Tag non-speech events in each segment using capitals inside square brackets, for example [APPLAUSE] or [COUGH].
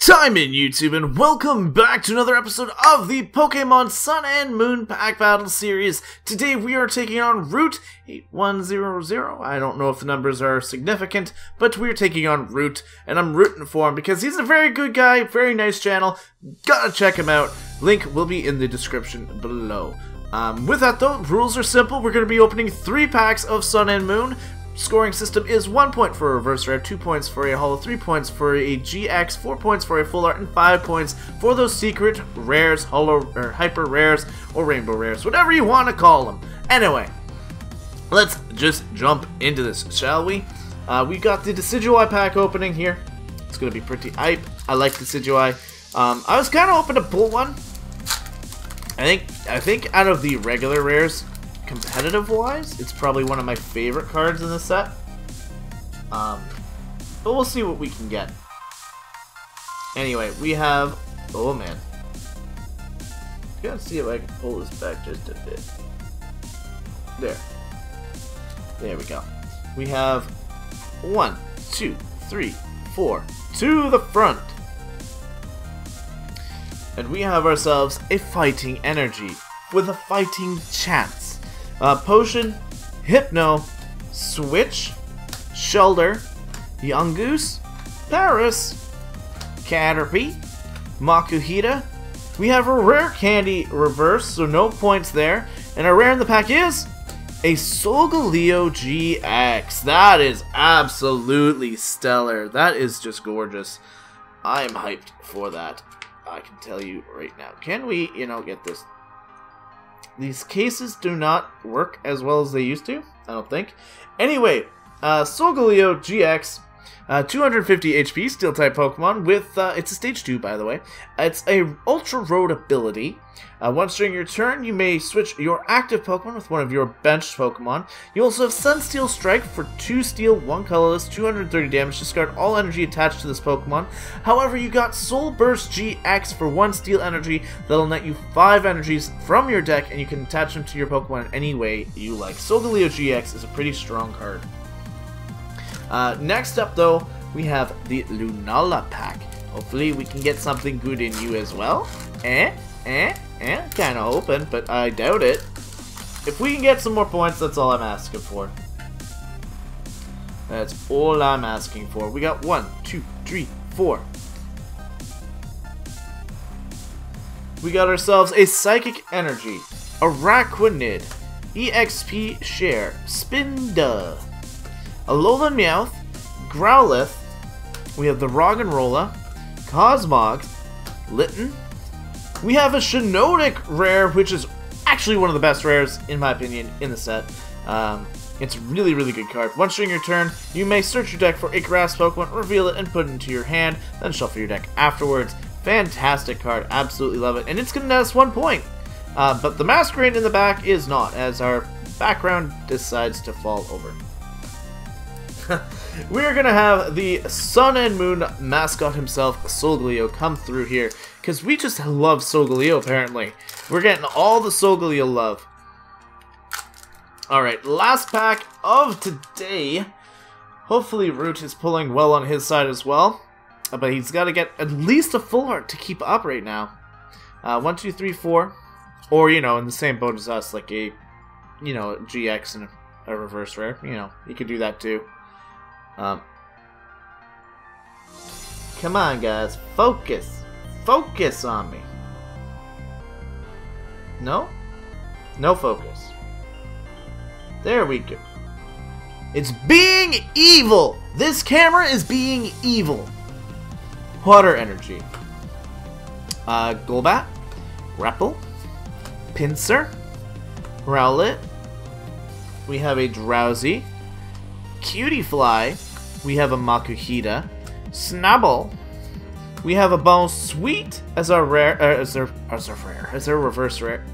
Time in YouTube and welcome back to another episode of the Pokemon Sun and Moon Pack Battle Series. Today we are taking on Rewt 8100. I don't know if the numbers are significant, but we're taking on Rewt and I'm rooting for him because he's a very good guy, very nice channel. Gotta check him out. Link will be in the description below. Um, with that though, rules are simple. We're going to be opening three packs of Sun and Moon. Scoring system is 1 point for a reverse rare, 2 points for a holo, 3 points for a GX, 4 points for a full art, and 5 points for those secret rares, holo, or hyper rares, or rainbow rares, whatever you want to call them. Anyway, let's just jump into this, shall we? Uh, we got the Decidueye pack opening here. It's going to be pretty hype. I like Decidueye. Um, I was kind of hoping to pull one. I think I think out of the regular rares, competitive-wise, it's probably one of my favorite cards in the set. Um, but we'll see what we can get. Anyway, we have... Oh, man. Gotta see if I can pull this back just a bit. There. There we go. We have one, two, three, four, to the front. And we have ourselves a fighting energy with a fighting chance. Uh, Potion, Hypno, Switch, Shellder, Goose, Paras, Caterpie, Makuhita. We have a rare candy reverse, so no points there. And our rare in the pack is a Solgaleo GX. That is absolutely stellar. That is just gorgeous. I am hyped for that. I can tell you right now. Can we, you know, get this these cases do not work as well as they used to, I don't think. Anyway, uh, Solgaleo GX, uh, 250 HP, Steel type Pokemon with uh, it's a stage two, by the way. It's a Ultra Road ability. Uh, once during your turn, you may switch your active Pokemon with one of your benched Pokemon. You also have Sunsteel Strike for 2 steel, 1 colorless, 230 damage. Discard all energy attached to this Pokemon. However, you got Sol Burst GX for 1 steel energy that'll net you 5 energies from your deck, and you can attach them to your Pokemon any way you like. Solgaleo GX is a pretty strong card. Uh, next up, though, we have the Lunala pack. Hopefully, we can get something good in you as well. Eh? Eh? Eh? Kind of hoping, but I doubt it. If we can get some more points, that's all I'm asking for. That's all I'm asking for. We got one, two, three, four. We got ourselves a Psychic Energy, a Araquanid, EXP Share, Spinda, Alolan Meowth, Growlithe, we have the Roggenrola, Cosmog, Litten, we have a Shiinotic rare, which is actually one of the best rares, in my opinion, in the set. Um, it's a really, really good card. Once during your turn, you may search your deck for a grass Pokemon, reveal it, and put it into your hand, then shuffle your deck afterwards. Fantastic card, absolutely love it, and it's going to net us one point. Uh, but the Masquerain in the back is not, as our background decides to fall over. [LAUGHS] We're gonna have the Sun and Moon mascot himself, Solgaleo, come through here. Because we just love Solgaleo, apparently. We're getting all the Solgaleo love. Alright, last pack of today. Hopefully Rewt is pulling well on his side as well. Uh, but he's got to get at least a full art to keep up right now. Uh, one, two, three, four. Or, you know, in the same boat as us, like a, you know, GX and a reverse rare. You know, you could do that too. Um, come on, guys. Focus. Focus on me. No? No focus. There we go. It's being evil! This camera is being evil. Water energy. Uh, Golbat, Grapple, Pinsir. Rowlet. We have a Drowzee, Cutiefly, we have a Makuhita, Snubbull, we have a Bounsweet as our rare, uh, as our, as our rare, as our reverse rare,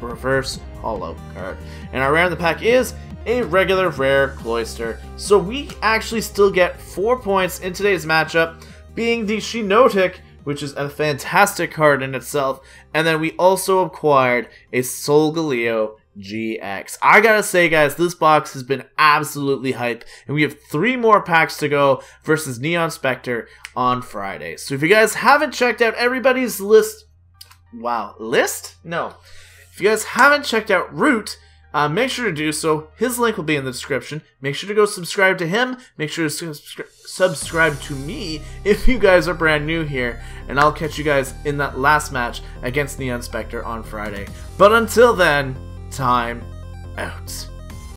reverse holo card. And our rare in the pack is a regular rare Cloyster. So we actually still get 4 points in today's matchup, being the Shiinotic, which is a fantastic card in itself. And then we also acquired a Solgaleo GX. I gotta say, guys, this box has been absolutely hype, and we have three more packs to go versus Neon Spectre on Friday. So if you guys haven't checked out everybody's list, wow, list? No. If you guys haven't checked out Rewt, uh, make sure to do so. His link will be in the description. Make sure to go subscribe to him. Make sure to subscri- subscribe to me [LAUGHS] if you guys are brand new here. And I'll catch you guys in that last match against Neon Spectre on Friday. But until then, time out.